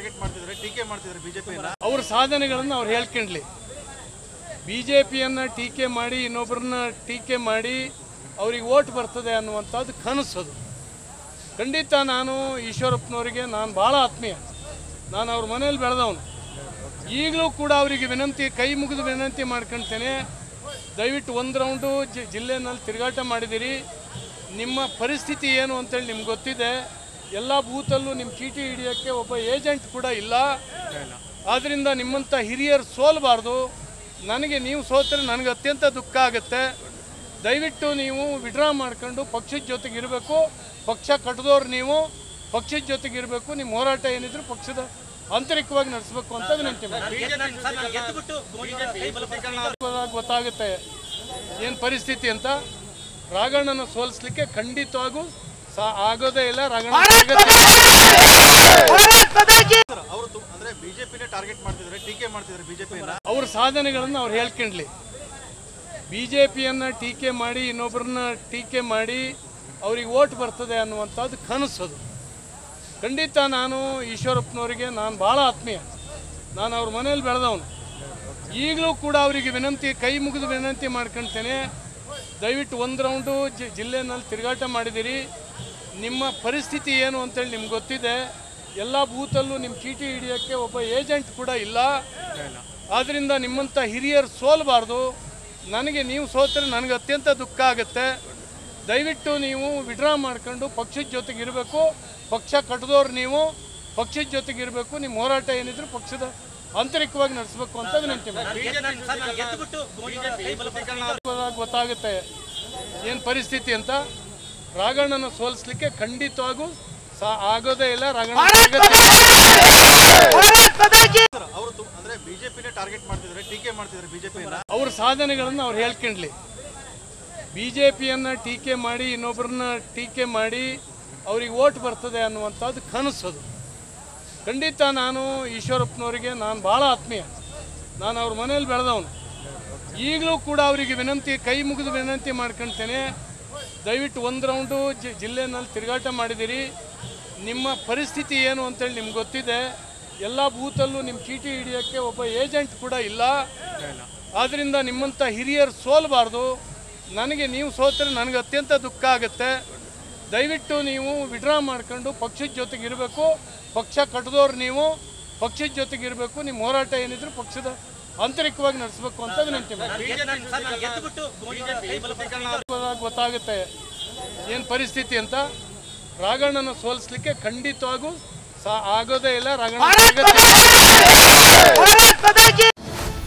Target ಮಾಡ್ತಿದ್ದಾರೆ ಟೀಕೆ ಮಾಡ್ತಿದ್ದಾರೆ ಬಿಜೆಪಿಯನ್ನ ಅವ್ರ ಸಾಧನೆಗಳನ್ನು ಅವ್ರು ಹೇಳ್ಕೊಂಡ್ಲಿ. ಬಿಜೆಪಿಯನ್ನ ಟೀಕೆ ಮಾಡಿ ಇನ್ನೊಬ್ಬರನ್ನ ಟೀಕೆ ಮಾಡಿ ಅವ್ರಿಗೆ ಓಟ್ ಬರ್ತದೆ ಅನ್ನುವಂಥದ್ದು ಕನಸದು. ಖಂಡಿತ ನಾನು ಈಶ್ವರಪ್ಪನವರಿಗೆ ನಾನು ಭಾಳ ಆತ್ಮೀಯ. ನಾನು ಅವ್ರ ಮನೇಲಿ ಬೆಳೆದವನು. ಈಗಲೂ ಕೂಡ ಅವರಿಗೆ ವಿನಂತಿ, ಕೈ ಮುಗಿದು ವಿನಂತಿ ಮಾಡ್ಕೊಳ್ತೇನೆ ದಯವಿಟ್ಟು ಒಂದು ರೌಂಡು ಜಿಲ್ಲೆನಲ್ಲಿ ತಿರುಗಾಟ ಮಾಡಿದಿರಿ. ನಿಮ್ಮ ಪರಿಸ್ಥಿತಿ ಏನು ಅಂತೇಳಿ ನಿಮ್ಗೆ ಗೊತ್ತಿದೆ. ಎಲ್ಲ ಬೂತಲ್ಲೂ ನಿಮ್ಮ ಚೀಟಿ ಹಿಡಿಯೋಕ್ಕೆ ಒಬ್ಬ ಏಜೆಂಟ್ ಕೂಡ ಇಲ್ಲ. ಆದ್ದರಿಂದ ನಿಮ್ಮಂಥ ಹಿರಿಯರು ಸೋಲಬಾರ್ದು. ನನಗೆ ನೀವು ಸೋತರೆ ನನಗೆ ಅತ್ಯಂತ ದುಃಖ ಆಗುತ್ತೆ. ದಯವಿಟ್ಟು ನೀವು ವಿಡ್ರಾ ಮಾಡ್ಕೊಂಡು ಪಕ್ಷದ ಜೊತೆಗೆ ಇರಬೇಕು. ಪಕ್ಷ ಕಟ್ಟದವ್ರು ನೀವು, ಪಕ್ಷದ ಜೊತೆಗೆ ಇರಬೇಕು. ನಿಮ್ಮ ಹೋರಾಟ ಏನಿದ್ರು ಪಕ್ಷದ ಆಂತರಿಕವಾಗಿ ನಡೆಸಬೇಕು ಅಂತ ವಿನಂತಿ ಮಾಡಿ ಗೊತ್ತಾಗುತ್ತೆ. ಏನು ಪರಿಸ್ಥಿತಿ ಅಂತ ರಾಘಣ್ಣನ ಸೋಲಿಸ್ಲಿಕ್ಕೆ ಖಂಡಿತವಾಗೂ ಆಗೋದೇ ಇಲ್ಲ ಅವರು ಅಂದ್ರೆ ಬಿಜೆಪಿನೇ ಟಾರ್ಗೆಟ್ ಮಾಡ್ತಿದ್ದಾರೆ ಟೀಕೆ ಮಾಡ್ತಿದ್ದಾರೆ ಬಿಜೆಪಿಯನ್ನ ಅವ್ರ ಸಾಧನೆಗಳನ್ನು ಅವ್ರು ಹೇಳ್ಕೊಂಡ್ಲಿ. ಬಿಜೆಪಿಯನ್ನ ಜೆ ಪಿಯನ್ನು ಟೀಕೆ ಮಾಡಿ ಇನ್ನೊಬ್ಬರನ್ನ ಟೀಕೆ ಮಾಡಿ ಅವ್ರಿಗೆ ಓಟ್ ಬರ್ತದೆ ಅನ್ನುವಂಥದ್ದು ಕನಸದು. ಖಂಡಿತ ನಾನು ಈಶ್ವರಪ್ಪನವರಿಗೆ ನಾನು ಭಾಳ ಆತ್ಮೀಯ. ನಾನು ಅವ್ರ ಮನೇಲಿ ಬೆಳೆದವನು. ಈಗಲೂ ಕೂಡ ಅವರಿಗೆ ವಿನಂತಿ ಕೈ ಮುಗಿದು ವಿನಂತಿ ಮಾಡ್ಕೊಳ್ತೇನೆ ದಯವಿಟ್ಟು ಒಂದು ರೌಂಡು ಜಿ ಜಿಲ್ಲೆನಲ್ಲಿ ತಿರುಗಾಟ ಮಾಡಿದ್ದೀರಿ ನಿಮ್ಮ ಪರಿಸ್ಥಿತಿ ಏನು ಅಂತೇಳಿ ನಿಮ್ಗೆ ಗೊತ್ತಿದೆ. ಎಲ್ಲ ಬೂತಲ್ಲೂ ನಿಮ್ಮ ಚೀಟಿ ಹಿಡಿಯೋಕ್ಕೆ ಒಬ್ಬ ಏಜೆಂಟ್ ಕೂಡ ಇಲ್ಲ. ಆದ್ದರಿಂದ ನಿಮ್ಮಂಥ ಹಿರಿಯರು ಸೋಲಬಾರ್ದು. ನನಗೆ ನೀವು ಸೋತರೆ ನನಗೆ ಅತ್ಯಂತ ದುಃಖ ಆಗುತ್ತೆ. ದಯವಿಟ್ಟು ನೀವು ವಿಡ್ರಾ ಮಾಡ್ಕೊಂಡು ಪಕ್ಷದ ಜೊತೆಗೆ ಇರಬೇಕು. ಪಕ್ಷ ಕಟ್ಟದವ್ರು ನೀವು ಪಕ್ಷದ ಜೊತೆಗೆ ಇರಬೇಕು. ನಿಮ್ಮ ಹೋರಾಟ ಏನಿದ್ರು ಪಕ್ಷದ ಆಂತರಿಕವಾಗಿ ನಡೆಸಬೇಕು ಅಂತ ವಿನಂತಿ ಗೊತ್ತಾಗುತ್ತೆ. ಏನು ಪರಿಸ್ಥಿತಿ ಅಂತ? ರಾಘಣ್ಣನ ಸೋಲಿಸ್ಲಿಕ್ಕೆ ಖಂಡಿತವಾಗೂ ಆಗೋದೇ ಇಲ್ಲ ರಾಘಣ್ಣ ಅಂದ್ರೆ ಬಿಜೆಪಿನೇ ಟಾರ್ಗೆಟ್ ಮಾಡ್ತಿದ್ದಾರೆ ಟೀಕೆ ಮಾಡ್ತಿದ್ದಾರೆ ಬಿಜೆಪಿಯನ್ನ ಅವ್ರ ಸಾಧನೆಗಳನ್ನು ಅವ್ರು ಹೇಳ್ಕೊಂಡ್ಲಿ. ಬಿಜೆಪಿಯನ್ನ ಜೆ ಪಿಯನ್ನು ಟೀಕೆ ಮಾಡಿ ಇನ್ನೊಬ್ಬರನ್ನ ಟೀಕೆ ಮಾಡಿ ಅವ್ರಿಗೆ ಓಟ್ ಬರ್ತದೆ ಅನ್ನುವಂಥದ್ದು ಕನಸದು ಖಂಡಿತ ನಾನು ಈಶ್ವರಪ್ಪನವರಿಗೆ ನಾನು ಭಾಳ ಆತ್ಮೀಯ. ನಾನು ಅವ್ರ ಮನೇಲಿ ಬೆಳೆದವನು. ಈಗಲೂ ಕೂಡ ಅವರಿಗೆ ವಿನಂತಿ ಕೈ ಮುಗಿದು ವಿನಂತಿ ಮಾಡ್ಕೊಳ್ತೇನೆ ದಯವಿಟ್ಟು ಒಂದು ರೌಂಡು ಜಿಲ್ಲೆನಲ್ಲಿ ತಿರುಗಾಟ ಮಾಡಿದ್ದೀರಿ ನಿಮ್ಮ ಪರಿಸ್ಥಿತಿ ಏನು ಅಂತೇಳಿ ನಿಮ್ಗೆ ಗೊತ್ತಿದೆ. ಎಲ್ಲ ಬೂತಲ್ಲೂ ನಿಮ್ಮ ಚೀಟಿ ಹಿಡಿಯೋಕ್ಕೆ ಒಬ್ಬ ಏಜೆಂಟ್ ಕೂಡ ಇಲ್ಲ. ಆದ್ದರಿಂದ ನಿಮ್ಮಂಥ ಹಿರಿಯರು ಸೋಲಬಾರ್ದು. ನನಗೆ ನೀವು ಸೋತರೆ ನನಗೆ ಅತ್ಯಂತ ದುಃಖ ಆಗುತ್ತೆ. ದಯವಿಟ್ಟು ನೀವು ವಿಡ್ರಾ ಮಾಡ್ಕೊಂಡು ಪಕ್ಷದ ಜೊತೆಗೆ ಇರಬೇಕು ಪಕ್ಷ ಕಟ್ಟದವ್ರು ನೀವು, ಪಕ್ಷದ ಜೊತೆಗೆ ಇರಬೇಕು ನಿಮ್ಮ ಹೋರಾಟ ಏನಿದ್ರು ಪಕ್ಷದ ಆಂತರಿಕವಾಗಿ ನಡೆಸಬೇಕು ಅಂತ ವಿನಂತಿ ಗೊತ್ತಾಗುತ್ತೆ ಏನು ಪರಿಸ್ಥಿತಿ ಅಂತ ರಾಘಣ್ಣನ ಸೋಲಿಸ್ಲಿಕ್ಕೆ ಖಂಡಿತವಾಗೂ ಸಾ ಆಗೋದೇ ಇಲ್ಲ ರಾಘಣ್ಣ